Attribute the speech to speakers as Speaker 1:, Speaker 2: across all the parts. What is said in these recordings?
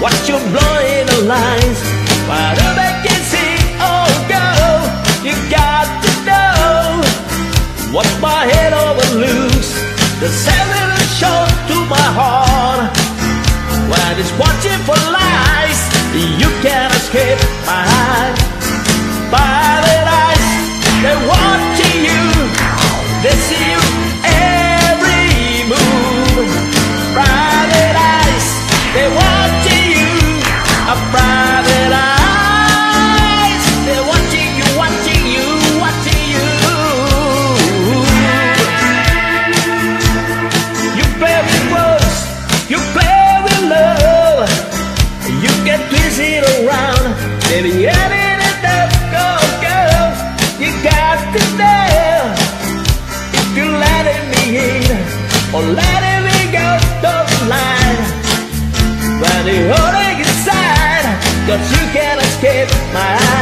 Speaker 1: Watch your blind lines Wide open can see, oh go You got to know Watch my head over loose The seven shot to my heart. When it's watching for that it around. Baby, in a girl You got to know you're letting me in Or letting me go you Cause you can't escape my eyes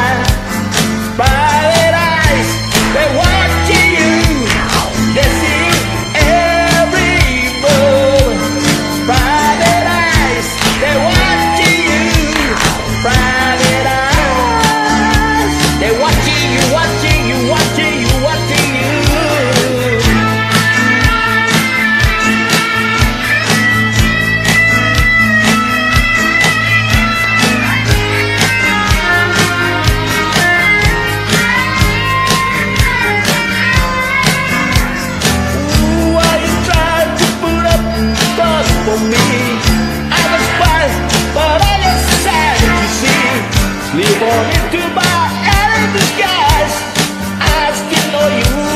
Speaker 1: for me. I was fine, but I just sad You see Sleep on into my enemy's skies I still know you.